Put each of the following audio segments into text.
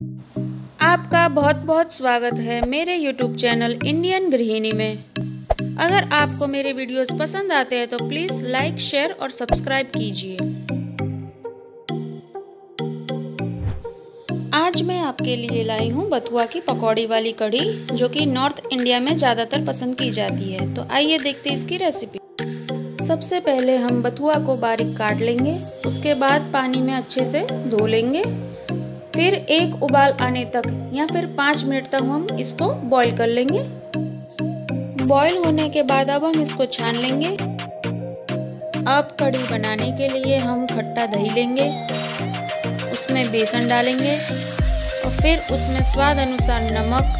आपका बहुत बहुत स्वागत है मेरे YouTube चैनल इंडियन गृहिणी में। अगर आपको मेरे वीडियोस पसंद आते हैं तो प्लीज़ लाइक शेयर और सब्सक्राइब कीजिए। आज मैं आपके लिए लाई हूँ बथुआ की पकौड़ी वाली कढ़ी, जो कि नॉर्थ इंडिया में ज़्यादातर पसंद की जाती है। तो आइए देखते इसकी रेसिपी सबसे पहले हम बथुआ को बारीक काट लेंगे, उसके बाद पानी में अच्छे से धो लेंगे। फिर एक उबाल आने तक या फिर पाँच मिनट तक हम इसको बॉईल कर लेंगे। बॉईल होने के बाद अब हम इसको छान लेंगे। अब कढ़ी बनाने के लिए हम खट्टा दही लेंगे। उसमें बेसन डालेंगे और फिर उसमें स्वाद अनुसार नमक,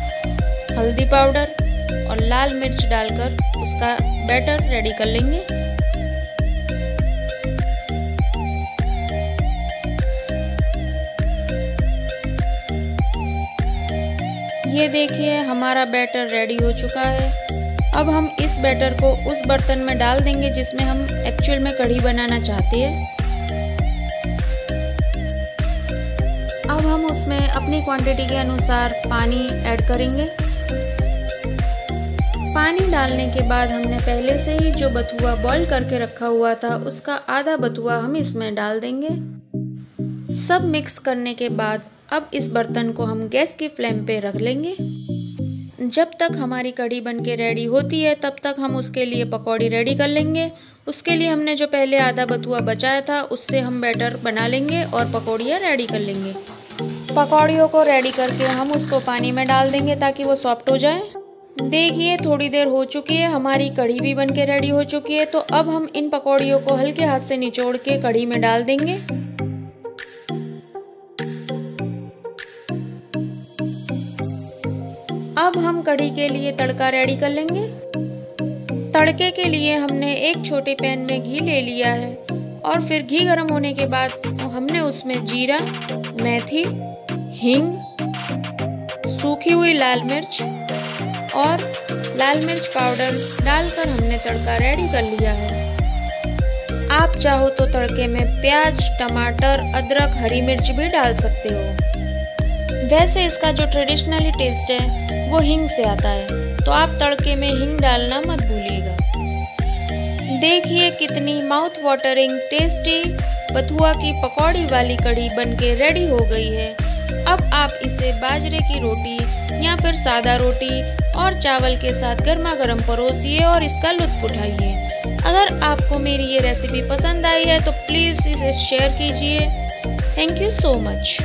हल्दी पाउडर और लाल मिर्च डालकर उसका बैटर रेडी कर लेंगे। ये देखिए, हमारा बैटर रेडी हो चुका है। अब हम इस बैटर को उस बर्तन में डाल देंगे जिसमें हम एक्चुअल में कढ़ी बनाना चाहते हैं। अब हम उसमें अपनी क्वांटिटी के अनुसार पानी ऐड करेंगे। पानी डालने के बाद हमने पहले से ही जो बथुआ बॉईल करके रखा हुआ था, उसका आधा बथुआ हम इसमें डाल देंगे। सब मिक्स करने के बाद अब इस बर्तन को हम गैस की फ्लेम पे रख लेंगे। जब तक हमारी कढ़ी बन के रेडी होती है, तब तक हम उसके लिए पकौड़ी रेडी कर लेंगे। उसके लिए हमने जो पहले आधा बथुआ बचाया था, उससे हम बैटर बना लेंगे और पकौड़ियाँ रेडी कर लेंगे। पकौड़ियों को रेडी करके हम उसको पानी में डाल देंगे ताकि वो सॉफ्ट हो जाए। देखिए, थोड़ी देर हो चुकी है, हमारी कढ़ी भी बन के रेडी हो चुकी है। तो अब हम इन पकौड़ियों को हल्के हाथ से निचोड़ के कढ़ी में डाल देंगे। अब हम कढ़ी के लिए तड़का रेडी कर लेंगे। तड़के के लिए हमने एक छोटे पैन में घी ले लिया है और फिर घी गर्म होने के बाद हमने उसमें जीरा, मेथी, हींग, सूखी हुई लाल मिर्च और लाल मिर्च पाउडर डालकर हमने तड़का रेडी कर लिया है। आप चाहो तो तड़के में प्याज, टमाटर, अदरक, हरी मिर्च भी डाल सकते हो। वैसे इसका जो ट्रेडिशनली टेस्ट है वो हिंग से आता है। तो आप तड़के में हिंग डालना मत भूलिएगा। देखिए कितनी माउथ वाटरिंग टेस्टी बथुआ की पकौड़ी वाली कढ़ी बनके रेडी हो गई है। अब आप इसे बाजरे की रोटी या फिर सादा रोटी और चावल के साथ गर्मा गर्म परोसिए और इसका लुत्फ उठाइए। अगर आपको मेरी ये रेसिपी पसंद आई है तो प्लीज़ इसे शेयर कीजिए। Thank you so much